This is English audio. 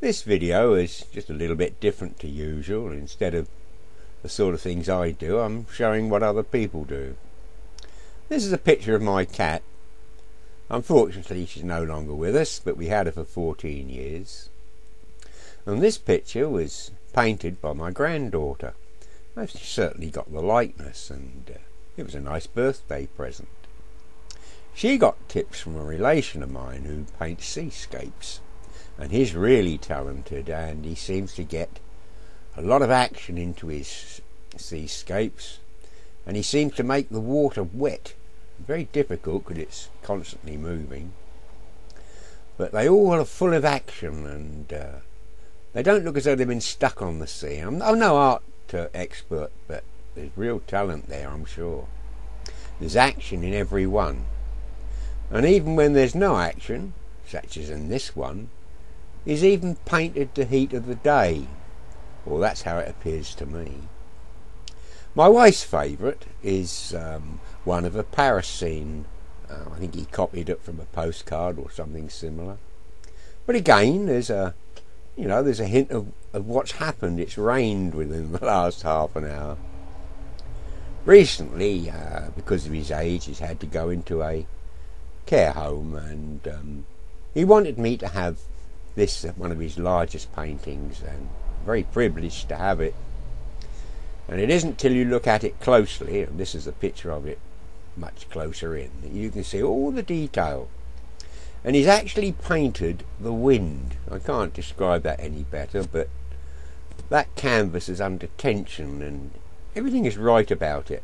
This video is just a little bit different to usual. Instead of the sort of things I do, I'm showing what other people do. This is a picture of my cat. Unfortunately, she's no longer with us, but we had her for 14 years. And this picture was painted by my granddaughter. I've certainly got the likeness, and uh, it was a nice birthday present. She got tips from a relation of mine who paints seascapes and he's really talented and he seems to get a lot of action into his seascapes. And he seems to make the water wet. Very difficult because it's constantly moving. But they all are full of action and uh, they don't look as though they've been stuck on the sea. I'm, I'm no art uh, expert but there's real talent there I'm sure. There's action in every one. And even when there's no action such as in this one is even painted the heat of the day. Well, that's how it appears to me. My wife's favourite is um, one of a Paris scene. Uh, I think he copied it from a postcard or something similar. But again, there's a, you know, there's a hint of, of what's happened. It's rained within the last half an hour. Recently, uh, because of his age, he's had to go into a care home, and um, he wanted me to have this is one of his largest paintings and very privileged to have it. And it isn't till you look at it closely, and this is a picture of it much closer in, that you can see all the detail. And he's actually painted the wind. I can't describe that any better, but that canvas is under tension and everything is right about it.